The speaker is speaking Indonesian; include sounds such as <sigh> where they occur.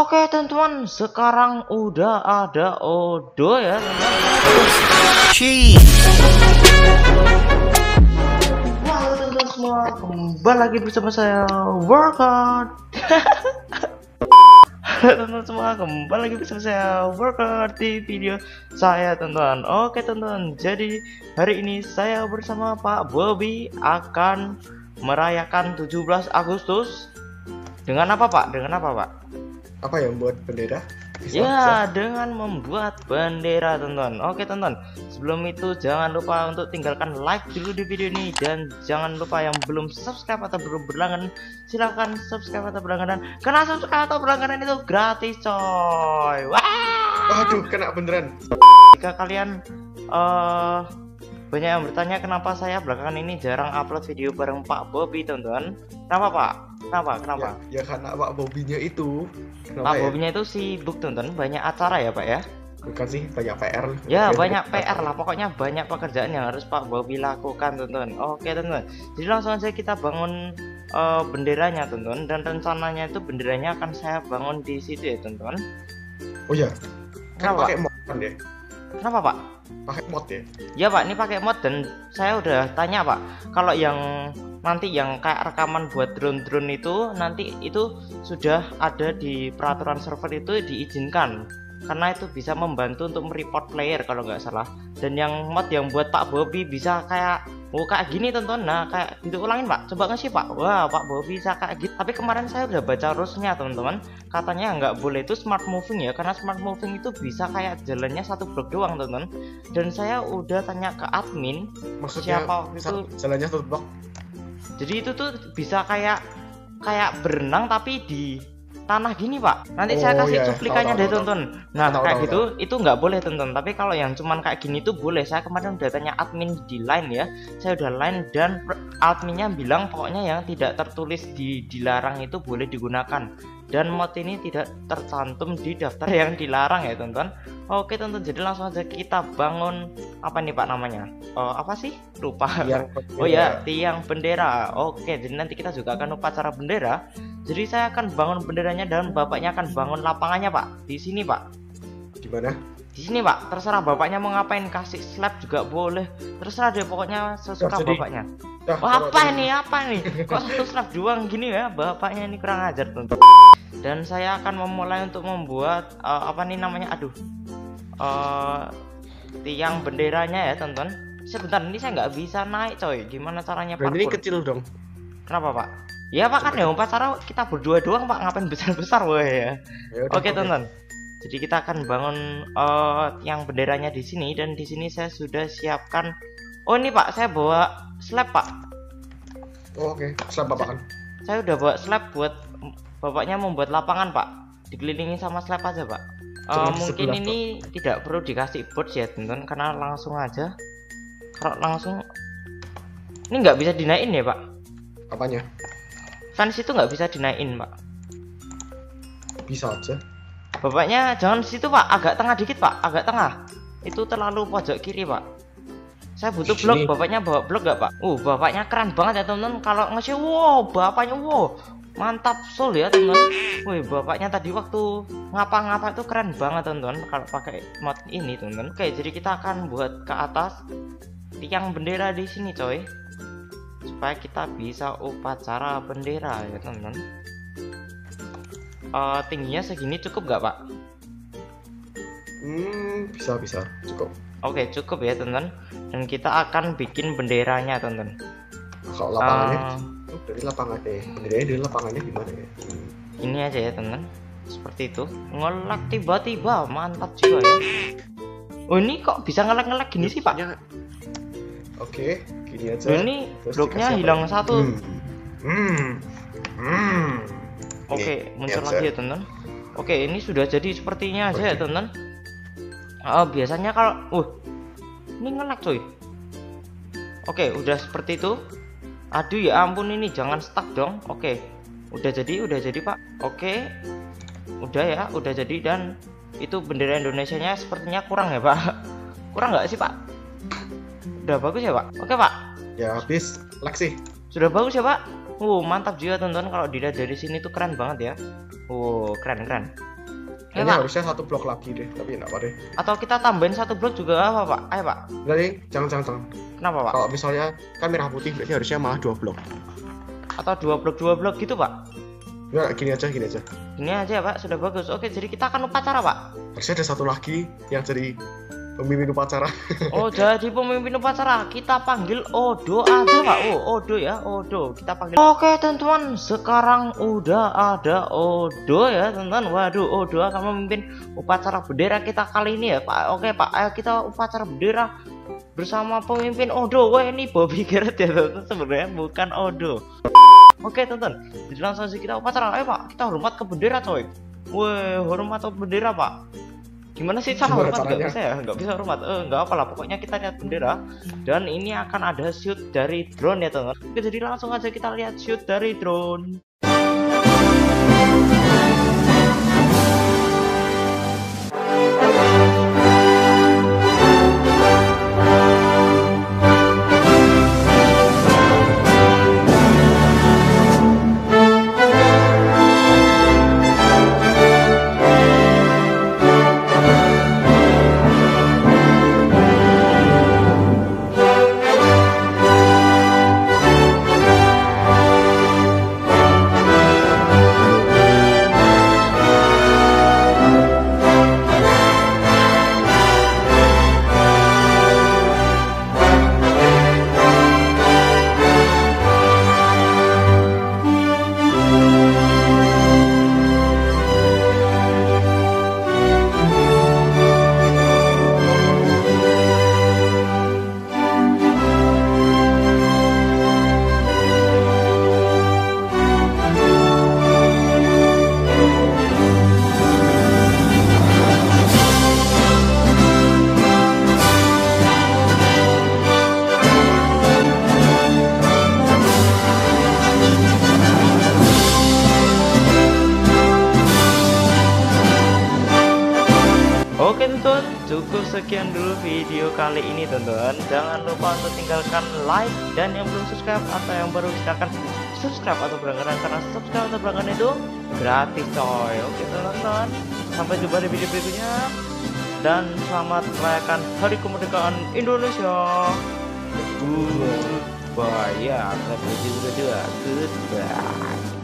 Oke teman-teman, sekarang udah ada Odo ya. Halo teman-teman semua, kembali lagi bersama saya Workout. <laughs> Halo teman-teman semua, kembali lagi bersama saya Workout di video saya teman-teman. Oke teman-teman, jadi hari ini saya bersama Pak Bobby akan merayakan 17 Agustus. Dengan apa Pak? Dengan apa Pak? Apa yang buat bendera bisa, ya bisa. dengan membuat bendera teman-teman oke teman-teman sebelum itu jangan lupa untuk tinggalkan like dulu di video ini. Dan jangan lupa yang belum subscribe atau belum berlangganan silahkan subscribe atau berlangganan. Karena subscribe atau berlangganan itu gratis coy. Wah! Aduh kena beneran. Jika kalian uh, banyak yang bertanya kenapa saya belakangan ini jarang upload video bareng Pak Bobby teman-teman kenapa Pak kenapa? Kenapa? ya, ya karena Pak Bobbynya itu. Kenapa Pak ya? Bobbynya itu sibuk teman-teman banyak acara ya Pak ya? Bukan sih banyak PR ya oke, banyak PR lah pokoknya banyak pekerjaan yang harus Pak Bobby lakukan teman-teman oke teman-teman jadi langsung aja kita bangun uh, benderanya teman-teman dan rencananya itu benderanya akan saya bangun di situ ya teman-teman oh ya kan pakai mod kan ya kenapa Pak? Pakai mod ya? Ya pak. Ini pakai mod dan saya udah tanya pak. Kalau yang nanti yang kayak rekaman buat drone-drone itu nanti itu sudah ada di peraturan server itu diizinkan karena itu bisa membantu untuk mereport player kalau nggak salah. Dan yang mod yang buat Pak Bobby bisa kayak oh kayak gini tonton. Nah kayak gitu ulangin Pak. Coba ngasih Pak. Wah Pak Bobby bisa kayak gitu. Tapi kemarin saya udah baca rusnya teman-teman. Katanya nggak boleh itu smart moving ya karena smart moving itu bisa kayak jalannya satu blok doang teman-teman. Dan saya udah tanya ke admin maksudnya siapa itu. jalannya satu blok? Jadi itu tuh bisa kayak kayak berenang tapi di tanah gini pak. Nanti oh, saya kasih iya. cuplikannya deh tonton. nah tau, kayak tau, gitu tau. itu nggak boleh tonton. Tapi kalau yang cuman kayak gini tuh boleh. Saya kemarin udah tanya admin di line ya. Saya udah line dan adminnya bilang pokoknya yang tidak tertulis di dilarang itu boleh digunakan. Dan mod ini tidak tercantum di daftar yang dilarang ya teman-teman oke teman-teman jadi langsung aja kita bangun apa nih pak namanya? Oh, apa sih? Lupa. <laughs> Oh ya tiang bendera. Oke jadi nanti kita juga akan upacara bendera jadi saya akan bangun benderanya dan bapaknya akan bangun lapangannya pak. Di sini pak. Di mana? Di sini pak. Terserah bapaknya mau ngapain kasih slab juga boleh. Terserah deh pokoknya sesuka ya, bapaknya. Wah, apa ini? Apa nih kok satu slab doang gini ya? Bapaknya ini kurang ajar tentu dan saya akan memulai untuk membuat uh, apa nih namanya? Aduh. Uh, tiang benderanya ya teman-teman sebentar ini saya nggak bisa naik coy. Gimana caranya Berarti ini kecil dong. Kenapa pak ya pak kan ya cara kita berdua doang pak ngapain besar-besar wah ya, ya oke okay, teman-teman jadi kita akan bangun uh, tiang benderanya di sini dan di sini saya sudah siapkan oh ini pak saya bawa slab pak. Oh, oke okay. slab apa kan saya udah bawa slab buat bapaknya membuat lapangan pak. Dikelilingi sama slab aja pak. Uh, mungkin ini pak. tidak perlu dikasih board ya teman karena langsung aja. Kalau langsung ini nggak bisa dinaikin ya pak? Apanya fans itu nggak bisa dinaikin pak. Bisa aja. Bapaknya jangan situ pak agak tengah dikit pak agak tengah. Itu terlalu pojok kiri pak. Saya butuh blok bapaknya bawa blok gak pak? Uh bapaknya keren banget ya teman-teman. Kalau ngasih wow bapaknya wow mantap sul ya teman woi bapaknya tadi waktu ngapa-ngapa itu keren banget teman-teman kalau pakai mod ini teman-teman. Oke jadi kita akan buat ke atas tiang bendera di sini coy supaya kita bisa upacara bendera ya teman-teman. Uh, tingginya segini cukup gak pak? Hmm bisa bisa. Cukup. Oke cukup ya teman-teman. Dan kita akan bikin benderanya teman-teman. Kalau lapangannya? Uh, dari lapangannya. Benderanya dari lapangannya gimana ya? hmm. ini aja ya teman seperti itu. Ngelak tiba-tiba. Mantap juga ya. Oh ini kok bisa ngelak-ngelak gini sih pak? Oke gini aja oh, ini bloknya hilang apa? satu. Hmm. Hmm. Hmm. oke okay, muncul lagi ya teman oke ini sudah jadi sepertinya aja okay. ya teman oh, biasanya kalau uh ini ngelak coy. Oke udah seperti itu. Aduh ya ampun ini jangan stuck dong. Oke udah jadi udah jadi pak. Oke udah ya udah jadi. Dan itu bendera Indonesia nya sepertinya kurang ya pak. <laughs> Kurang nggak sih pak udah bagus ya pak oke pak ya habis laksi sudah bagus ya pak uh mantap juga teman-teman kalau dilihat dari sini tuh keren banget ya uh keren keren Kayaknya harusnya satu blok lagi deh, tapi enggak apa deh. Atau kita tambahin satu blok juga apa, Pak? Ayo, Pak. Enggak deh, jangan jangan jangan. Kenapa, Pak? Kalau misalnya kan merah putih berarti harusnya malah dua blok. Atau dua blok dua blok gitu, Pak? Enggak, gini aja, gini aja. Gini aja, Pak. Sudah bagus. Oke, jadi kita akan upacara, Pak. Harusnya ada satu lagi yang jadi pemimpin upacara. <laughs> oh, jadi pemimpin upacara kita panggil Odo aja Pak. Oh, Odo ya, Odo. Kita panggil. Oke, teman-teman. Sekarang udah ada Odo ya, teman-teman. Waduh, Odo akan memimpin upacara bendera kita kali ini ya, Pak. Oke, Pak. Ayo kita upacara bendera bersama pemimpin Odo. Wah, ini Bobby <laughs> Garrett ya, teman Sebenarnya bukan Odo. Oke, teman-teman. Jadi langsung saja kita upacara. Ayo, Pak. Kita hormat ke bendera, coy. Wah, hormat ke bendera, Pak gimana sih cara hormat nggak bisa ya? Nggak bisa hormat. Eh nggak apa lah pokoknya kita lihat bendera. Dan ini akan ada shoot dari drone ya teman jadi langsung aja kita lihat shoot dari drone Oke teman cukup sekian dulu video kali ini teman-teman Jangan lupa untuk tinggalkan like dan yang belum subscribe atau yang baru silahkan subscribe atau berlangganan Karena subscribe atau berlangganan itu gratis coy. Oke teman-teman Sampai jumpa di video berikutnya. Dan selamat merayakan Hari Kemerdekaan Indonesia. Goodbye. Ya, sampai jumpa Goodbye